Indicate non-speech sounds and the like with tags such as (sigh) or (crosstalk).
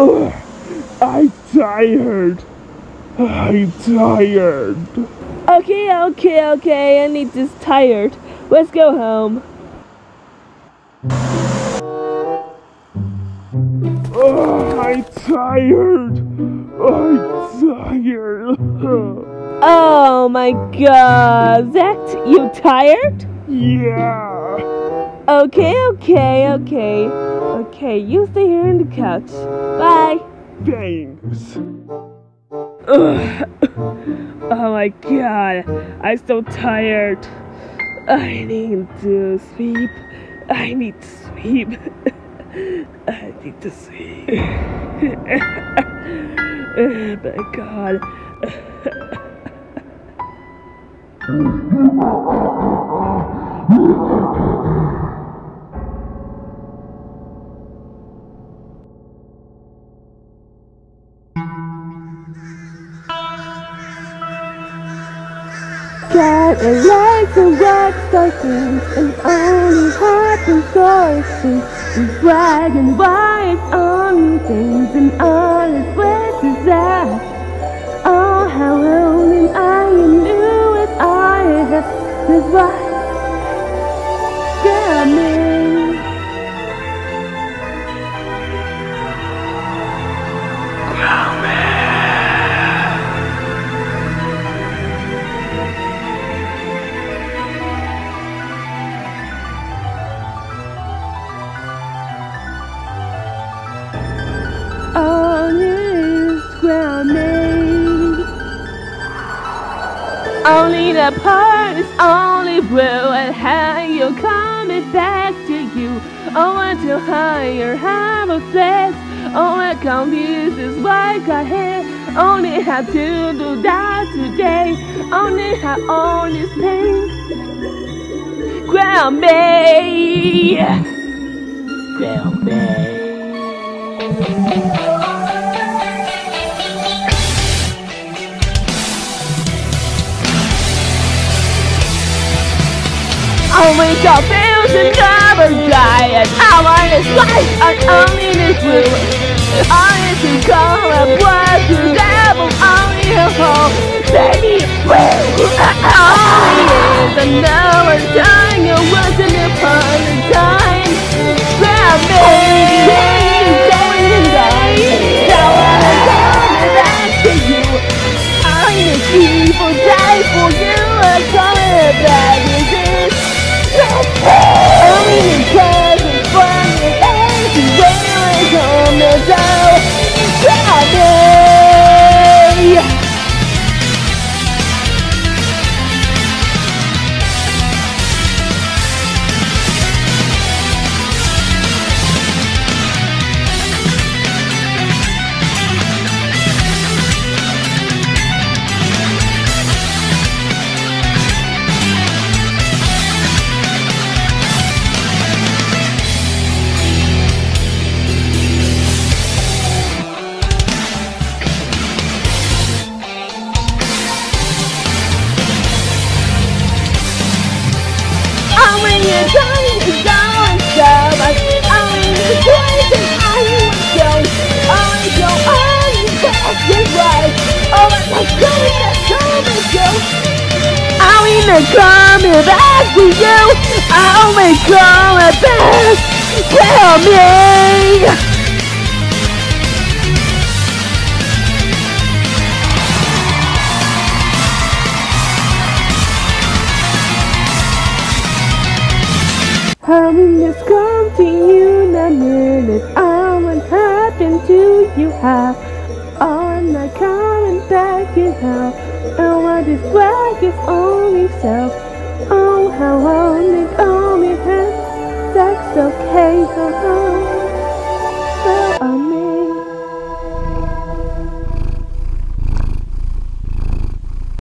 Ugh, (sighs) I'm tired. I'm tired. Okay, okay, okay. I need this tired. Let's go home. Ugh, (sighs) I'm tired. I'm tired. Oh my god. Zach, you tired? yeah. Okay, okay, okay. Okay, you stay here on the couch. Bye. Thanks. (sighs) Oh my god, I'm so tired. I need to sleep. I need to sleep. (laughs) I need to sleep. (laughs) oh my god. (laughs) Got a life of rock stars and only and sources and black and white on things and all is is that Oh how lonely I knew it I. Have this Only the part is only blue and how you coming back to you. Oh, until higher have a place. Oh, I this is like I had. Only have to do that today. Only have all this pain. Ground me. Ground me. Only and never die And I want this life and only this blue Only to call a blood to devil Only a hole Baby blue Only is another time I'm coming back to you. I'll make coming back. Tell me. How will this come to you in minute? Oh, what happened to you? How? I'm not coming help. And what is black is only self. Oh, how only, only hurts. That's okay, oh, oh.